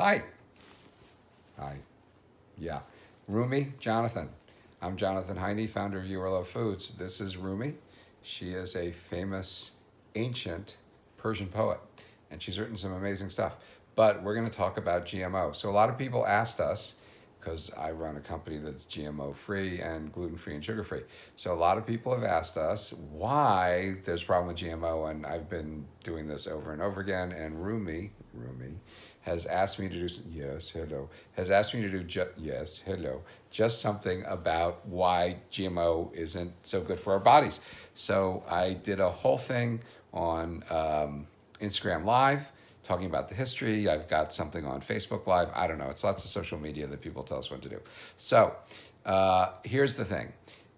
Hi. Hi. Yeah. Rumi, Jonathan. I'm Jonathan Heine, founder of You Are Loved Foods. This is Rumi. She is a famous ancient Persian poet, and she's written some amazing stuff. But we're going to talk about GMO. So a lot of people asked us, because I run a company that's GMO free and gluten free and sugar free. So a lot of people have asked us why there's a problem with GMO, and I've been doing this over and over again. And Rumi, Rumi, has asked me to do yes, hello, has asked me to do just yes, hello, just something about why GMO isn't so good for our bodies. So I did a whole thing on um, Instagram Live talking about the history. I've got something on Facebook Live. I don't know. It's lots of social media that people tell us what to do. So uh, here's the thing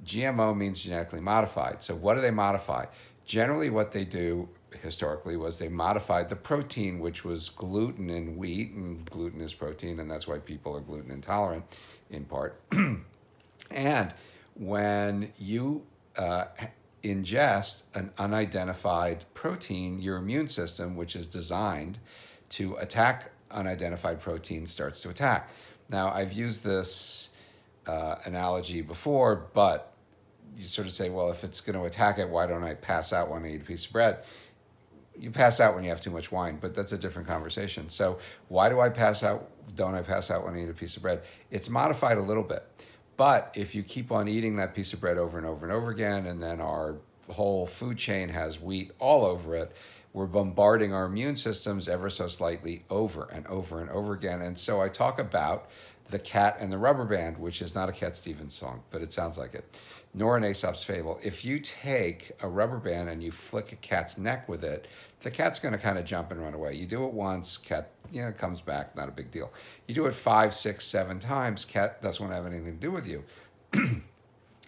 GMO means genetically modified. So what do they modify? Generally, what they do historically was they modified the protein, which was gluten in wheat, and gluten is protein, and that's why people are gluten intolerant in part. and when you uh, ingest an unidentified protein, your immune system, which is designed to attack unidentified protein, starts to attack. Now, I've used this uh, analogy before, but you sort of say, well, if it's going to attack it, why don't I pass out when I eat a piece of bread? You pass out when you have too much wine, but that's a different conversation. So, why do I pass out? Don't I pass out when I eat a piece of bread? It's modified a little bit. But if you keep on eating that piece of bread over and over and over again, and then our whole food chain has wheat all over it, we're bombarding our immune systems ever so slightly over and over and over again. And so I talk about the cat and the rubber band, which is not a Cat Stevens song, but it sounds like it, nor an Aesop's fable. If you take a rubber band and you flick a cat's neck with it, the cat's going to kind of jump and run away. You do it once, cat, you know, comes back, not a big deal. You do it five, six, seven times, cat doesn't want to have anything to do with you.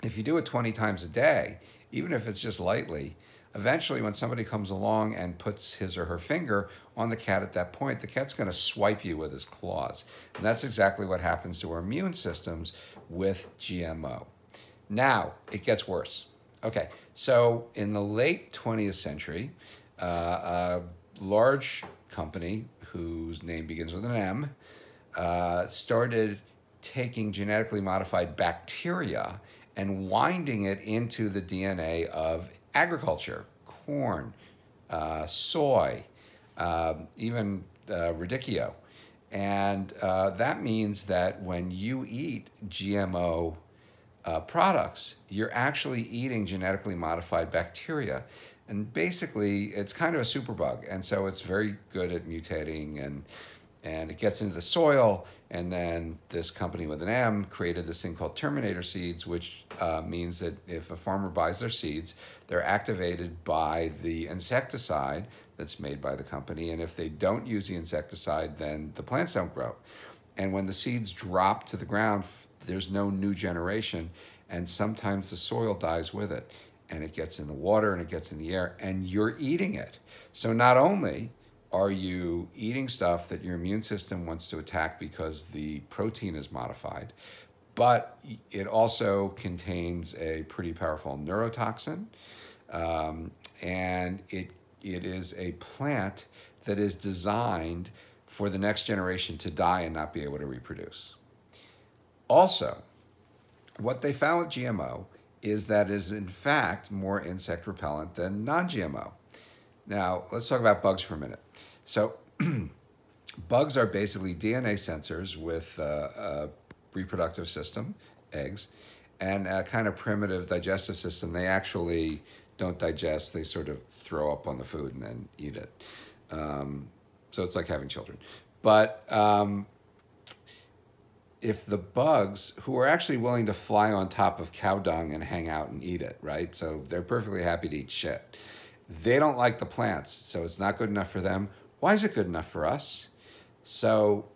if you do it 20 times a day, even if it's just lightly, eventually when somebody comes along and puts his or her finger on the cat at that point, the cat's going to swipe you with his claws. And that's exactly what happens to our immune systems with GMO. Now, it gets worse. Okay, so in the late 20th century, uh, a large company whose name begins with an M uh, started taking genetically modified bacteria and winding it into the DNA of agriculture, corn, uh, soy, uh, even uh, radicchio. And uh, that means that when you eat GMO uh, products, you're actually eating genetically modified bacteria. And basically, it's kind of a superbug. And so it's very good at mutating and, and it gets into the soil. And then this company with an M created this thing called terminator seeds, which uh, means that if a farmer buys their seeds, they're activated by the insecticide that's made by the company. And if they don't use the insecticide, then the plants don't grow. And when the seeds drop to the ground, there's no new generation. And sometimes the soil dies with it and it gets in the water and it gets in the air and you're eating it. So not only are you eating stuff that your immune system wants to attack because the protein is modified, but it also contains a pretty powerful neurotoxin. Um, and it, it is a plant that is designed for the next generation to die and not be able to reproduce. Also, what they found with GMO is that it is in fact more insect repellent than non-GMO. Now, let's talk about bugs for a minute. So, bugs are basically DNA sensors with uh, a reproductive system, eggs, and a kind of primitive digestive system. They actually don't digest, they sort of throw up on the food and then eat it. Um, so it's like having children. But um, if the bugs who are actually willing to fly on top of cow dung and hang out and eat it, right? So they're perfectly happy to eat shit. They don't like the plants, so it's not good enough for them. Why is it good enough for us? So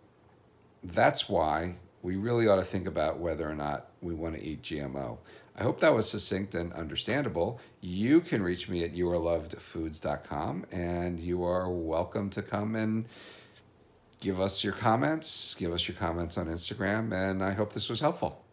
that's why we really ought to think about whether or not we want to eat GMO. I hope that was succinct and understandable. You can reach me at youarelovedfoods.com and you are welcome to come and give us your comments, give us your comments on Instagram, and I hope this was helpful.